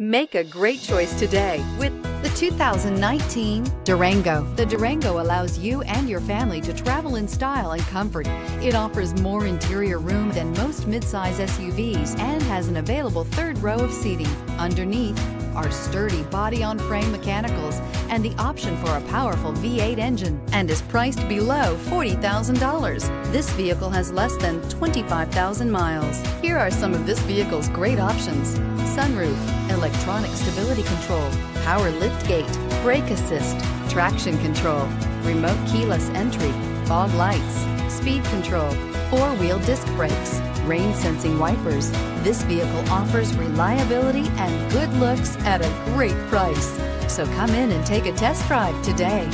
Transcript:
Make a great choice today with the 2019 Durango. The Durango allows you and your family to travel in style and comfort. It offers more interior room than most midsize SUVs and has an available third row of seating. Underneath are sturdy body-on-frame mechanicals and the option for a powerful V8 engine and is priced below $40,000. This vehicle has less than 25,000 miles. Here are some of this vehicle's great options. Sunroof, electronic stability control, power lift gate, brake assist, traction control, remote keyless entry, fog lights, speed control, four-wheel disc brakes, rain sensing wipers. This vehicle offers reliability and good looks at a great price. So come in and take a test drive today.